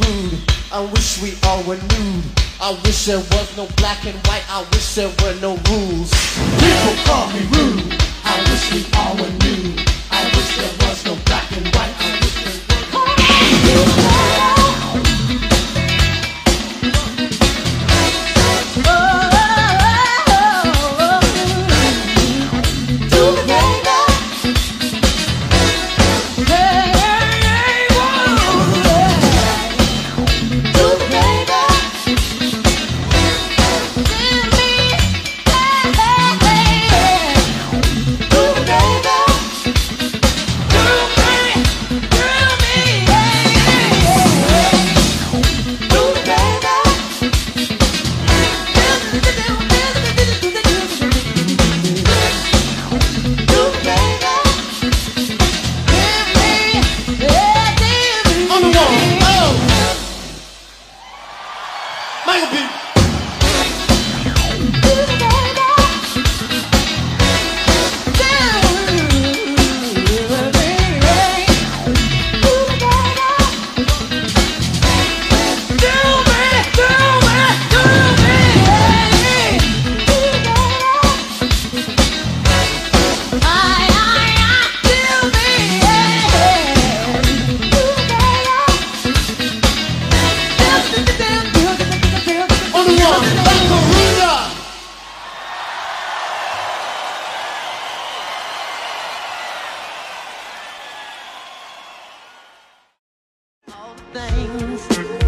rude. I wish we all were nude. I wish there was no black and white. I wish there were no rules. People call me rude. I wish we all were nude. I wish there was no black and white. I things